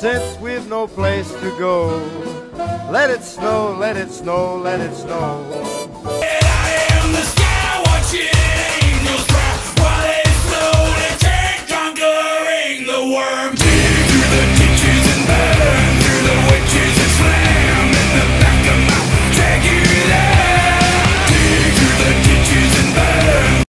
since we've no place to go. Let it snow, let it snow, let it snow. And I am the sky watching angels cry while they slowly take conquering the worm.